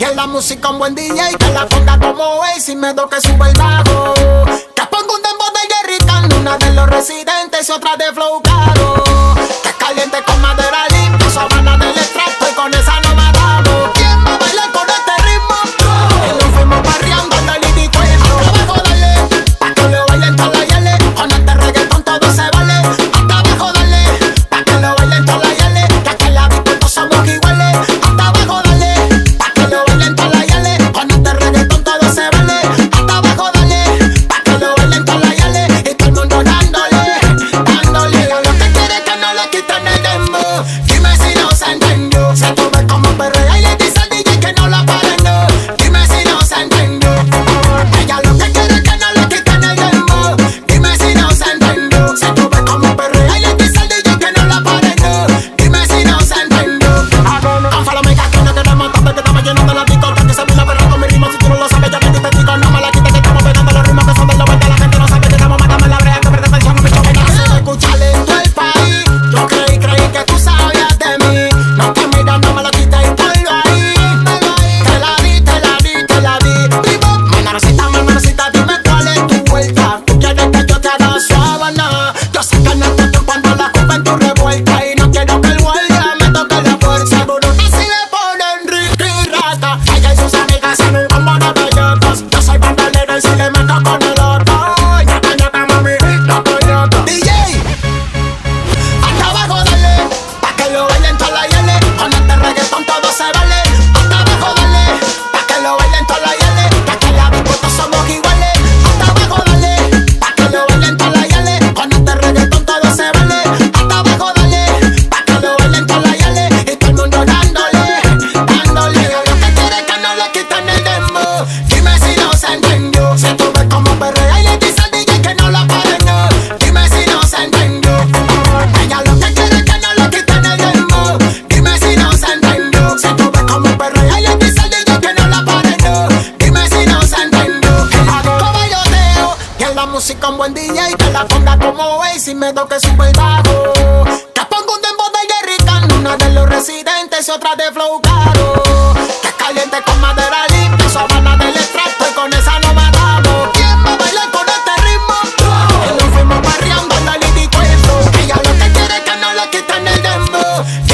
Y en la música un buen DJ que la ponga como es sin miedo que sube el. Que ponga un dembow de Jerry Can, una de los residentes y otra de Flow Caro. Que caliente con madera batallotas. Yo soy bandolero y si le meto con el música un buen DJ que la ponga como es y me toque su bajo. Que pongo un tempo de Jerry Can, una de los residentes y otra de Flow Caro. Que caliente con madera limpia, sabana del extracto y con esa no matamos. ¿Quién va a bailar con este ritmo? Yo. Nos fuimos barriando la y cuento. Ella lo que quiere es que no le quitan el dembow.